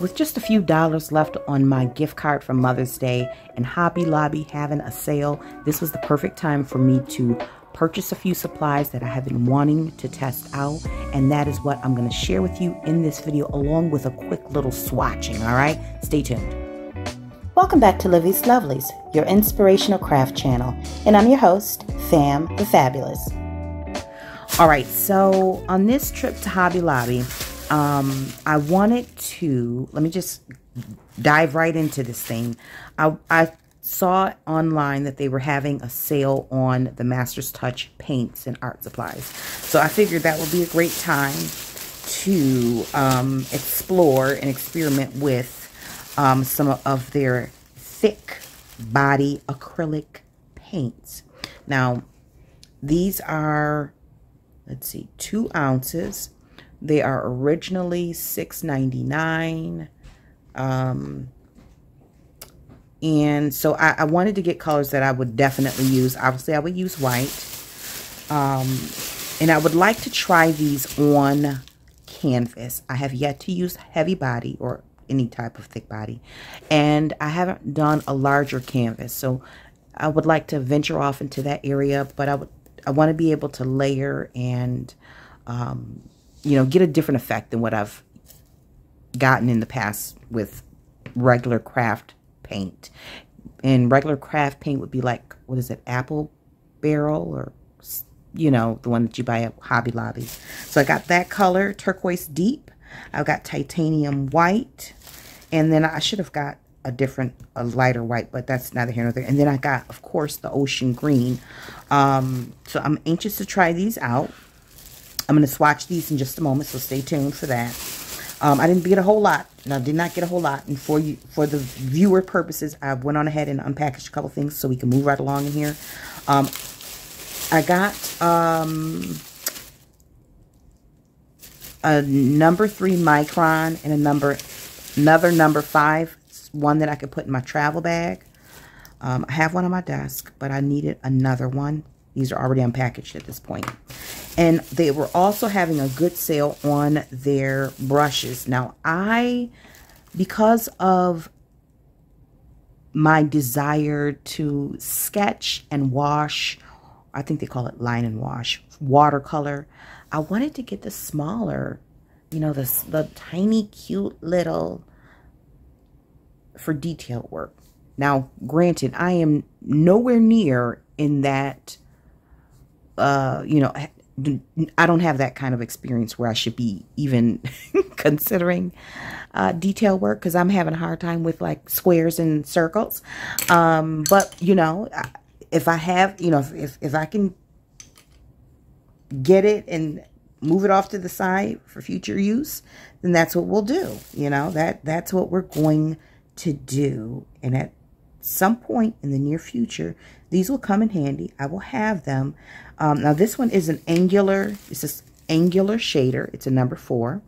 with just a few dollars left on my gift card for Mother's Day and Hobby Lobby having a sale, this was the perfect time for me to purchase a few supplies that I have been wanting to test out. And that is what I'm going to share with you in this video along with a quick little swatching. All right, stay tuned. Welcome back to Livie's Lovelies, your inspirational craft channel. And I'm your host, Pham the Fabulous. All right, so on this trip to Hobby Lobby, um, I wanted to, let me just dive right into this thing. I, I saw online that they were having a sale on the Master's Touch paints and art supplies. So I figured that would be a great time to um, explore and experiment with um, some of their thick body acrylic paints. Now, these are, let's see, two ounces. They are originally $6.99. Um, and so I, I, wanted to get colors that I would definitely use. Obviously, I would use white. Um, and I would like to try these on canvas. I have yet to use heavy body or any type of thick body. And I haven't done a larger canvas. So I would like to venture off into that area. But I would I want to be able to layer and, um, you know, get a different effect than what I've gotten in the past with regular craft paint. And regular craft paint would be like, what is it, apple barrel or, you know, the one that you buy at Hobby Lobby. So I got that color, turquoise deep. I've got titanium white. And then I should have got a different, a lighter white, but that's neither here nor there. And then I got, of course, the ocean green. Um, so I'm anxious to try these out. I'm going to swatch these in just a moment, so stay tuned for that. Um, I didn't get a whole lot. And I did not get a whole lot. And for you, for the viewer purposes, I went on ahead and unpackaged a couple things so we can move right along in here. Um, I got um, a number three micron and a number, another number five, one that I could put in my travel bag. Um, I have one on my desk, but I needed another one. These are already unpackaged at this point. And they were also having a good sale on their brushes. Now, I, because of my desire to sketch and wash, I think they call it line and wash, watercolor, I wanted to get the smaller, you know, the, the tiny, cute little for detail work. Now, granted, I am nowhere near in that uh, you know, I don't have that kind of experience where I should be even considering uh, detail work because I'm having a hard time with like squares and circles. Um, but, you know, if I have, you know, if, if I can get it and move it off to the side for future use, then that's what we'll do. You know, that that's what we're going to do. And at some point in the near future, these will come in handy. I will have them. Um, now, this one is an angular, it's an angular shader. It's a number four.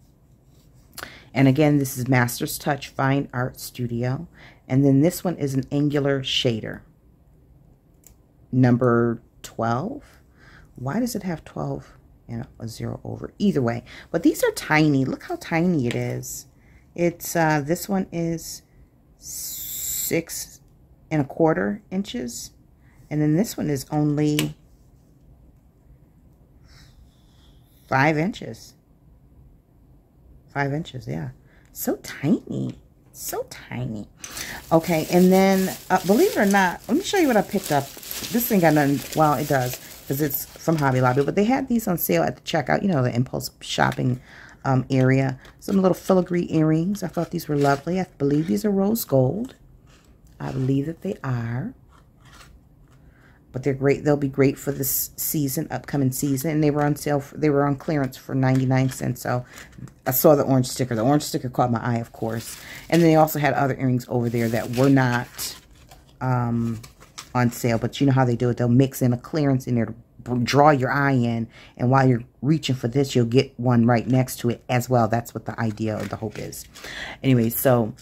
And again, this is Master's Touch Fine Art Studio. And then this one is an angular shader. Number 12. Why does it have 12 and a zero over? Either way. But these are tiny. Look how tiny it is. It's, uh, this one is six and a quarter inches. And then this one is only five inches. Five inches, yeah. So tiny. So tiny. Okay, and then, uh, believe it or not, let me show you what I picked up. This thing got nothing, well, it does, because it's from Hobby Lobby, but they had these on sale at the checkout, you know, the impulse shopping um, area. Some little filigree earrings. I thought these were lovely. I believe these are rose gold. I believe that they are. But they're great. They'll be great for this season, upcoming season. And they were on sale. For, they were on clearance for 99 cents. So I saw the orange sticker. The orange sticker caught my eye, of course. And they also had other earrings over there that were not um, on sale. But you know how they do it. They'll mix in a clearance in there to draw your eye in. And while you're reaching for this, you'll get one right next to it as well. That's what the idea or the hope is. Anyway, so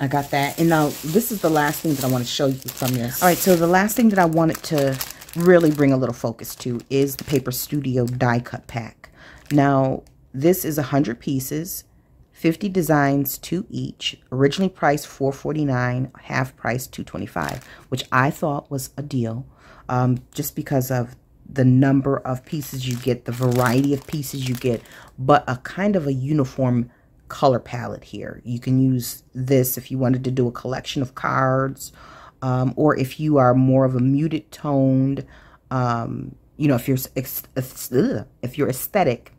I got that. And now this is the last thing that I want to show you from this. All right, so the last thing that I wanted to really bring a little focus to is the Paper Studio die cut pack. Now, this is 100 pieces. 50 designs, two each. Originally priced $4.49, half price $2.25, which I thought was a deal um, just because of the number of pieces you get, the variety of pieces you get, but a kind of a uniform color palette here. You can use this if you wanted to do a collection of cards, um, or if you are more of a muted toned, um, you know, if you're if your aesthetic,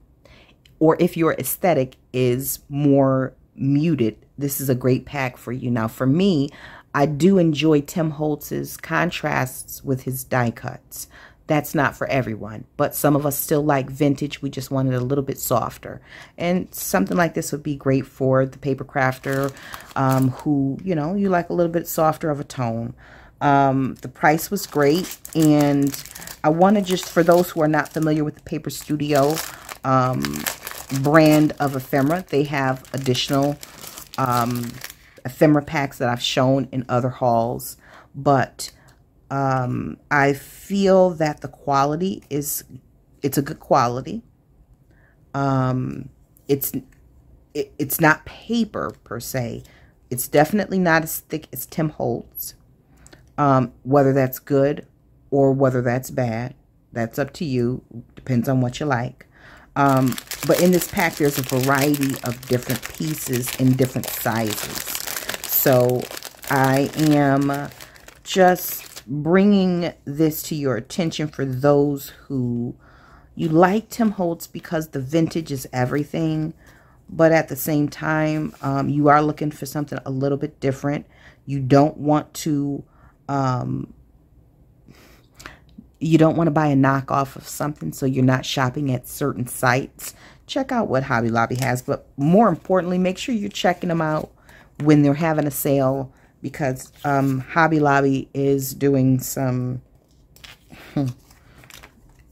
or if your aesthetic is more muted, this is a great pack for you. Now, for me, I do enjoy Tim Holtz's contrasts with his die cuts. That's not for everyone, but some of us still like vintage. We just want it a little bit softer. And something like this would be great for the paper crafter um, who, you know, you like a little bit softer of a tone. Um, the price was great. And I want to just, for those who are not familiar with the Paper Studio um, brand of ephemera, they have additional um, ephemera packs that I've shown in other hauls. But um, I feel that the quality is, it's a good quality. Um, it's, it, it's not paper per se. It's definitely not as thick as Tim Holtz. Um, whether that's good or whether that's bad, that's up to you. Depends on what you like. Um, but in this pack, there's a variety of different pieces in different sizes. So I am just bringing this to your attention for those who you like Tim Holtz because the vintage is everything. But at the same time, um, you are looking for something a little bit different. You don't want to, um, you don't want to buy a knockoff of something so you're not shopping at certain sites. Check out what Hobby Lobby has. But more importantly, make sure you're checking them out when they're having a sale because um, Hobby Lobby is doing some, hmm,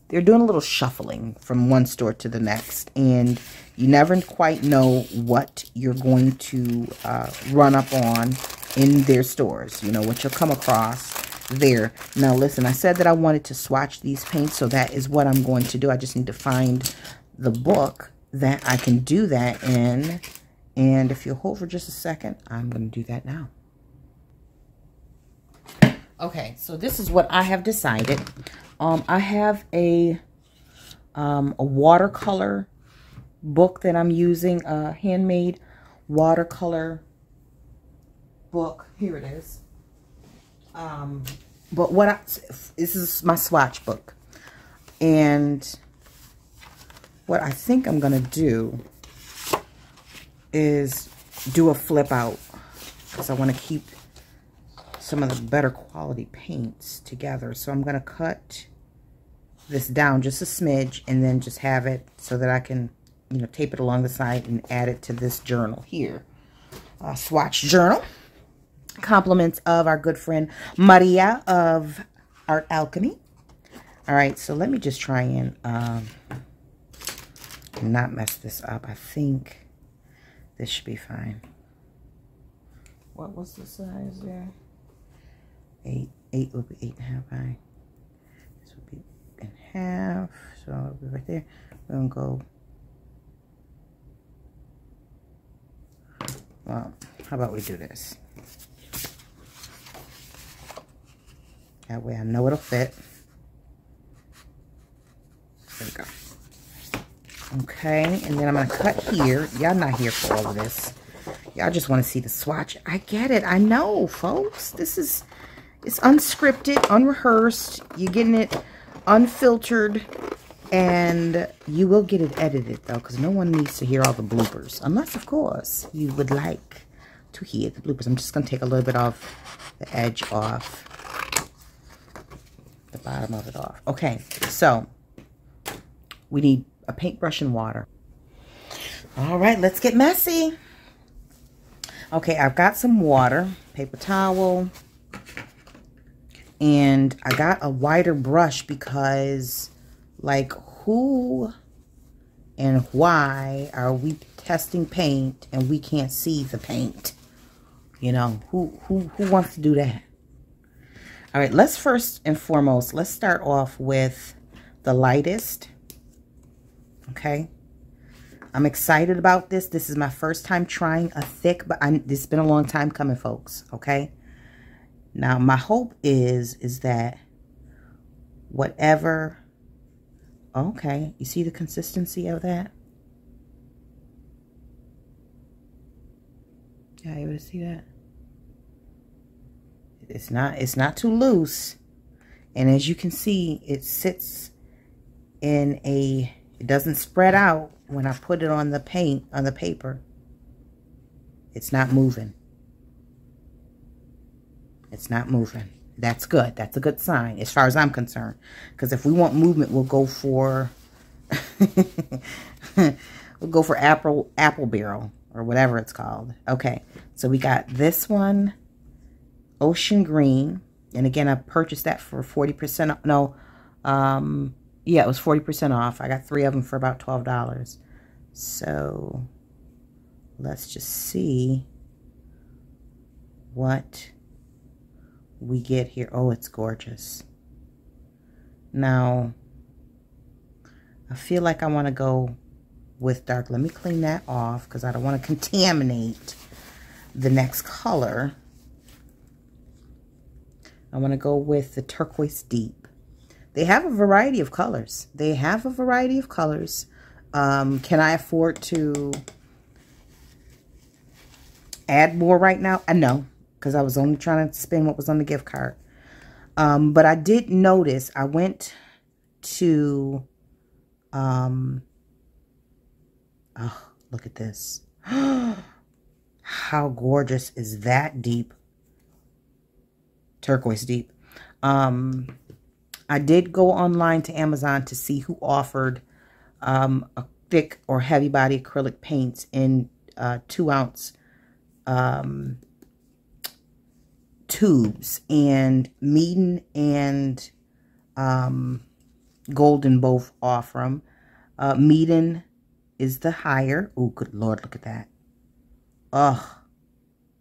they're doing a little shuffling from one store to the next. And you never quite know what you're going to uh, run up on in their stores. You know, what you'll come across there. Now, listen, I said that I wanted to swatch these paints, so that is what I'm going to do. I just need to find the book that I can do that in. And if you'll hold for just a second, I'm going to do that now. Okay, so this is what I have decided. Um, I have a, um, a watercolor book that I'm using, a handmade watercolor book. Here it is. Um, but what I, this is my swatch book. And what I think I'm going to do is do a flip out because I want to keep some of the better quality paints together. So I'm going to cut this down just a smidge and then just have it so that I can, you know, tape it along the side and add it to this journal here. Uh, swatch journal. Compliments of our good friend Maria of Art Alchemy. All right, so let me just try and um, not mess this up. I think this should be fine. What was the size there? Eight eight would be eight and a half by this would be in half so it'll be right there. We're gonna go well how about we do this? That way I know it'll fit. There we go. Okay and then I'm gonna cut here. Y'all not here for all of this. Y'all just want to see the swatch. I get it. I know folks. This is it's unscripted, unrehearsed. You're getting it unfiltered. And you will get it edited, though, because no one needs to hear all the bloopers. Unless, of course, you would like to hear the bloopers. I'm just going to take a little bit off the edge off. The bottom of it off. Okay, so we need a paintbrush and water. All right, let's get messy. Okay, I've got some water, paper towel, and I got a wider brush because, like, who and why are we testing paint and we can't see the paint? You know, who, who, who wants to do that? All right, let's first and foremost, let's start off with the lightest. Okay. I'm excited about this. This is my first time trying a thick, but I'm, has been a long time coming, folks, okay? Now, my hope is, is that whatever, okay, you see the consistency of that? Yeah, able to see that? It's not, it's not too loose. And as you can see, it sits in a, it doesn't spread out when I put it on the paint, on the paper. It's not moving. It's not moving. That's good. That's a good sign as far as I'm concerned. Because if we want movement, we'll go for, we'll go for apple, apple barrel or whatever it's called. Okay. So we got this one, ocean green. And again, I purchased that for 40%. Off. No, um, yeah, it was 40% off. I got three of them for about $12. So let's just see what we get here. Oh, it's gorgeous. Now, I feel like I want to go with dark. Let me clean that off because I don't want to contaminate the next color. I want to go with the turquoise deep. They have a variety of colors. They have a variety of colors. Um, can I afford to add more right now? I know because I was only trying to spend what was on the gift card. Um, but I did notice I went to, um, oh, look at this. How gorgeous is that deep turquoise deep. Um, I did go online to Amazon to see who offered um, a thick or heavy body acrylic paints in uh, two ounce um, tubes. And Meeden and um, Golden both offer them. Uh, is the higher. Oh, good Lord, look at that. Ugh.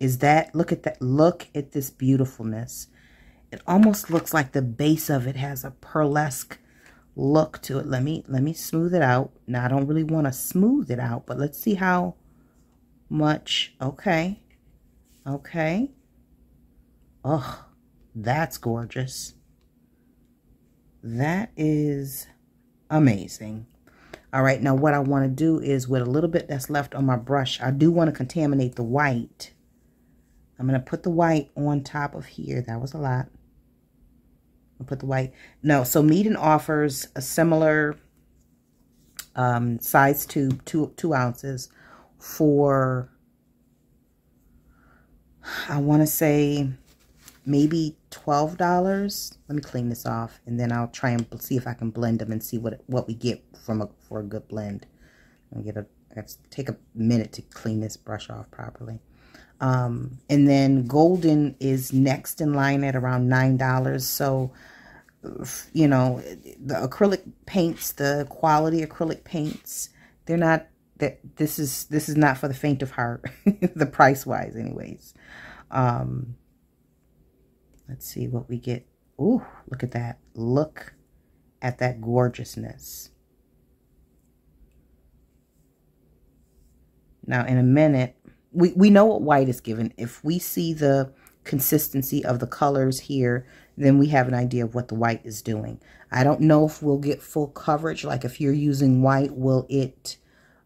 Is that, look at that, look at this beautifulness. It almost looks like the base of it has a pearlesque look to it. Let me let me smooth it out. Now I don't really want to smooth it out, but let's see how much. Okay. Okay. Oh, that's gorgeous. That is amazing. All right, now what I want to do is with a little bit that's left on my brush, I do want to contaminate the white. I'm going to put the white on top of here. That was a lot. I'll put the white. No, so Meeden offers a similar um, size tube, two, two ounces, for, I want to say, maybe $12. Let me clean this off, and then I'll try and see if I can blend them and see what what we get from a, for a good blend. i get a, I have to take a minute to clean this brush off properly. Um, and then golden is next in line at around $9. So, you know, the acrylic paints, the quality acrylic paints, they're not that this is this is not for the faint of heart, the price wise anyways. Um, let's see what we get. Ooh, look at that. Look at that gorgeousness. Now, in a minute, we, we know what white is given. If we see the consistency of the colors here, then we have an idea of what the white is doing. I don't know if we'll get full coverage. Like if you're using white, will it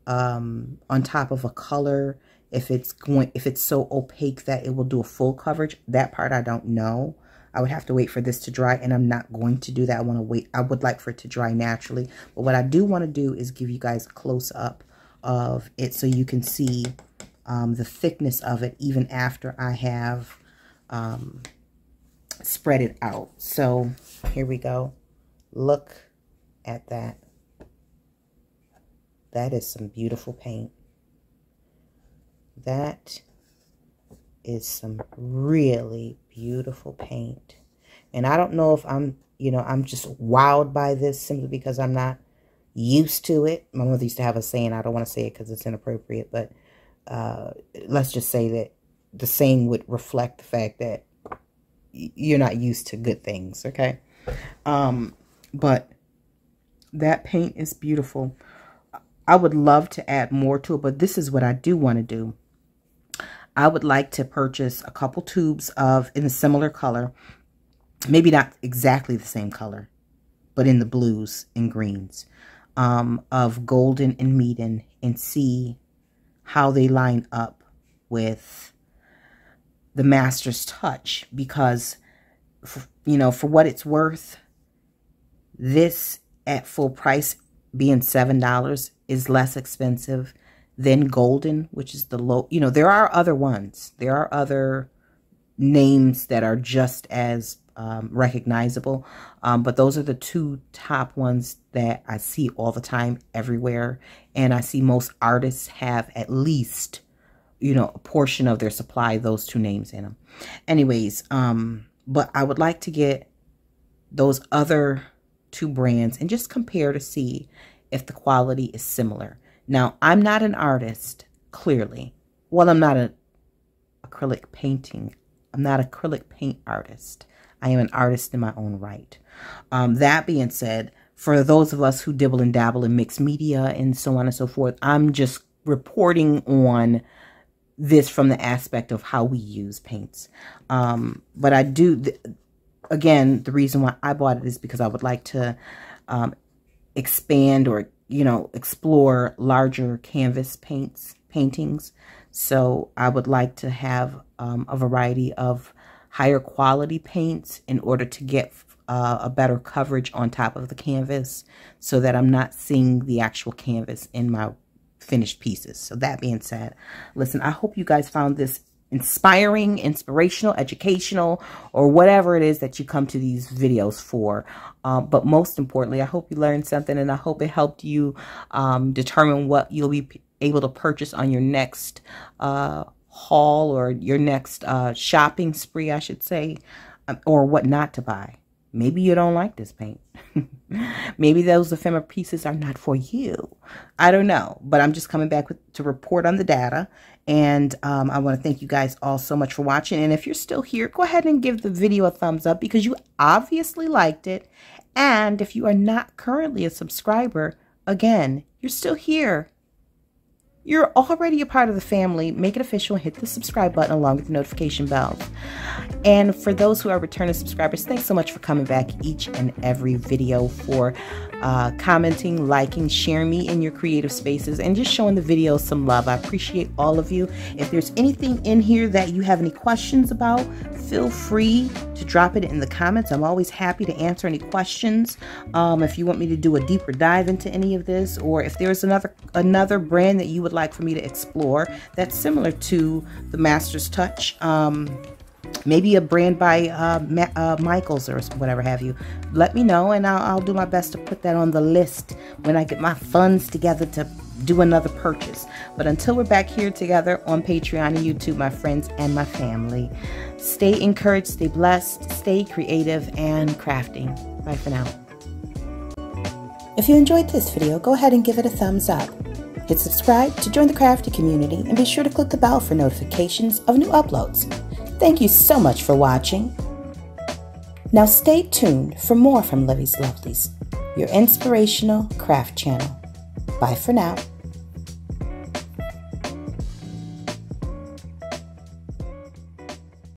um, on top of a color, if it's going, if it's so opaque that it will do a full coverage, that part I don't know. I would have to wait for this to dry and I'm not going to do that. I want to wait. I would like for it to dry naturally. But what I do want to do is give you guys a close up of it so you can see um, the thickness of it even after I have um, spread it out. So here we go. Look at that. That is some beautiful paint. That is some really beautiful paint. And I don't know if I'm, you know, I'm just wowed by this simply because I'm not used to it. My mother used to have a saying, I don't want to say it because it's inappropriate, but uh, let's just say that the saying would reflect the fact that you're not used to good things, okay? Um, but that paint is beautiful. I would love to add more to it, but this is what I do want to do. I would like to purchase a couple tubes of, in a similar color, maybe not exactly the same color, but in the blues and greens, um, of golden and meeden and see how they line up with the master's touch. Because, you know, for what it's worth, this at full price being $7 is less expensive than golden, which is the low, you know, there are other ones. There are other names that are just as um, recognizable. Um, but those are the two top ones that I see all the time everywhere. And I see most artists have at least, you know, a portion of their supply, those two names in them. Anyways, um, but I would like to get those other two brands and just compare to see if the quality is similar. Now, I'm not an artist, clearly. Well, I'm not an acrylic painting. I'm not an acrylic paint artist. I am an artist in my own right. Um, that being said, for those of us who dibble and dabble in mixed media and so on and so forth, I'm just reporting on this from the aspect of how we use paints. Um, but I do, th again, the reason why I bought it is because I would like to um, expand or you know, explore larger canvas paints, paintings. So I would like to have um, a variety of higher quality paints in order to get uh, a better coverage on top of the canvas so that I'm not seeing the actual canvas in my finished pieces. So that being said, listen, I hope you guys found this inspiring, inspirational, educational, or whatever it is that you come to these videos for. Um, but most importantly, I hope you learned something and I hope it helped you um, determine what you'll be able to purchase on your next uh, haul or your next uh, shopping spree, I should say, um, or what not to buy. Maybe you don't like this paint. Maybe those ephemera pieces are not for you. I don't know, but I'm just coming back with, to report on the data. And um, I want to thank you guys all so much for watching. And if you're still here, go ahead and give the video a thumbs up because you obviously liked it. And if you are not currently a subscriber, again, you're still here. You're already a part of the family. Make it official and hit the subscribe button along with the notification bells. And for those who are returning subscribers, thanks so much for coming back each and every video for uh, commenting, liking, sharing me in your creative spaces, and just showing the videos some love. I appreciate all of you. If there's anything in here that you have any questions about, feel free to drop it in the comments. I'm always happy to answer any questions. Um, if you want me to do a deeper dive into any of this, or if there's another another brand that you would like for me to explore that's similar to the Master's Touch. Um, maybe a brand by uh, Ma uh, Michaels or whatever have you. Let me know, and I'll, I'll do my best to put that on the list when I get my funds together to do another purchase. But until we're back here together on Patreon and YouTube, my friends and my family, stay encouraged, stay blessed, stay creative, and crafting. Bye for now. If you enjoyed this video, go ahead and give it a thumbs up. Hit subscribe to join the crafty community and be sure to click the bell for notifications of new uploads. Thank you so much for watching. Now stay tuned for more from Livie's Lovelies, your inspirational craft channel. Bye for now.